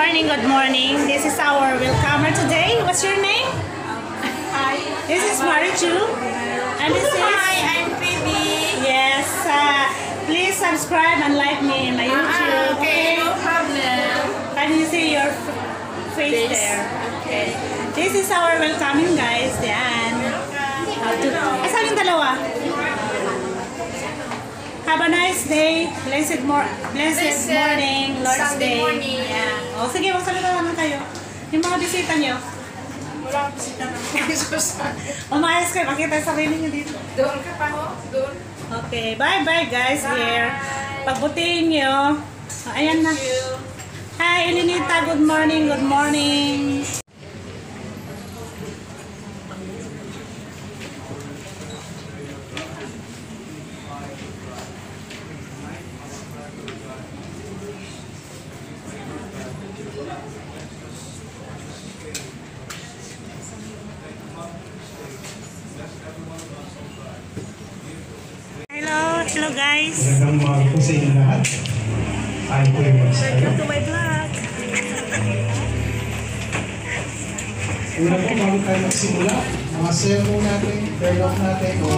morning, good morning. This is our welcomer today. What's your name? Hi. This is Marichu. And this is... Hi, I'm Phoebe. Yes, uh, please subscribe and like me in my YouTube. Ah, okay, no problem. Can you see your face Face. there? Okay. This is our welcoming guys. Yan. How to... Asan yung dalawa? Have a nice day. Blessed, mor blessed, Blessed morning, Lord's Sunday Day. morning. Yeah. O sige, magsalita naman kayo. Yung mga bisita nyo. Wala akong bisita ng Jesus. Umayos kayo. Makita yung sarili nyo dito. Doon ka pa ho? Doon. Okay, bye-bye guys here. Pagbutihin nyo. O, ayan na. Hi, Elinita. Good morning. Good morning. Hello, guys. Magandang umaga po sa inyo lahat. Ay po yung Welcome to my vlog. Una po, bago tayo magsimula, mga sermon natin, off natin, o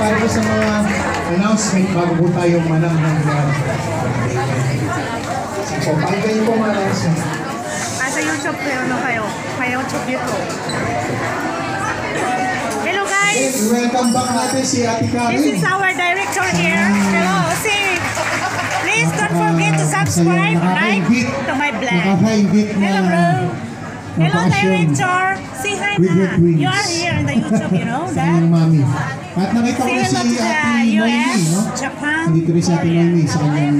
po sa mga announcement bago po tayo manang ng mga Sige po, pakinggan niyo po mga announcement. Ah, sa YouTube kayo, ano kayo? May YouTube dito. Hello guys! Okay, welcome back natin si Ate This Karen. is our director here. Hello, see. Please don't forget to subscribe, like to my na Hello, bro. Hello, bakasyon director. Say hi with na. You are here in the YouTube, you know sa that? kanyang mami. At nakita ko si Ate Noemi, no? Japan, Nandito rin si Ate. Noemi sa kanyang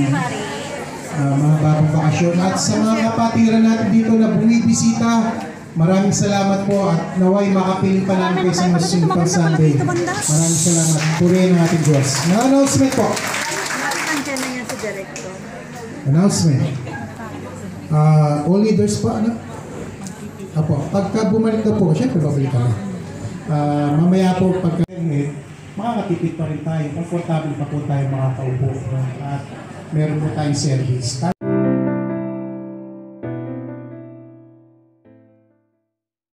ah, mga bagong bakasyon. At sa mga kapatiran natin dito na bumibisita, maraming salamat po at naway makapiling pa namin kayo sa mga susunod pang Sunday. Maraming salamat. Purihin ang ating Diyos. Na announcement po. Director. Announcement. Ah, all leaders pa, ano? Apo, pagka bumalik na po, syempre babalik kami. Ah, mamaya po, pagka eh, makakatipid pa rin tayo. Comfortable pa po tayo makakaupo. At meron po tayong service.